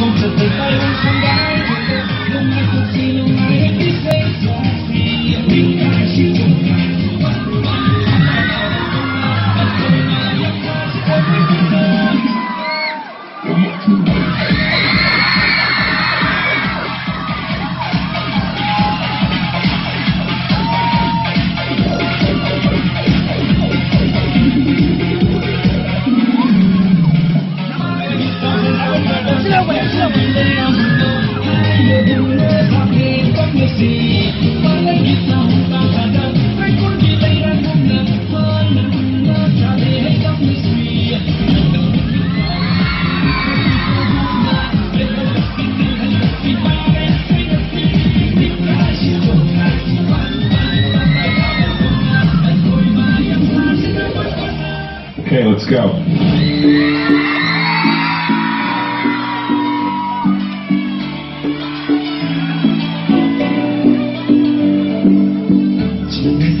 welcome to Okay, let's go.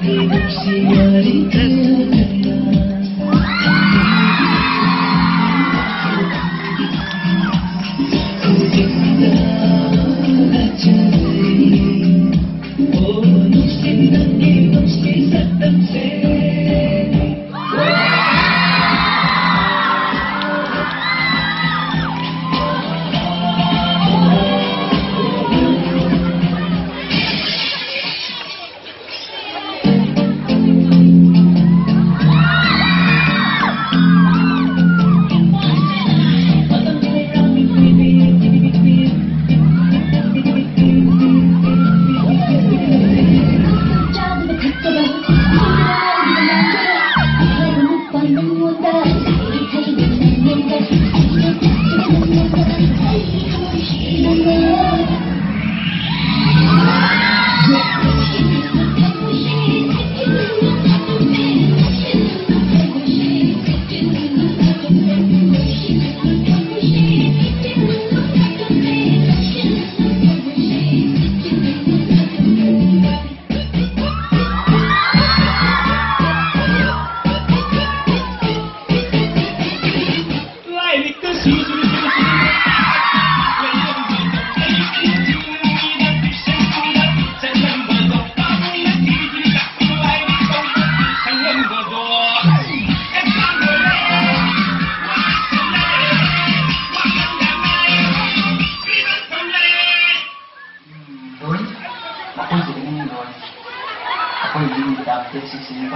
حبيبي بسيارتي Buddha. 我以你不打可以吃吃一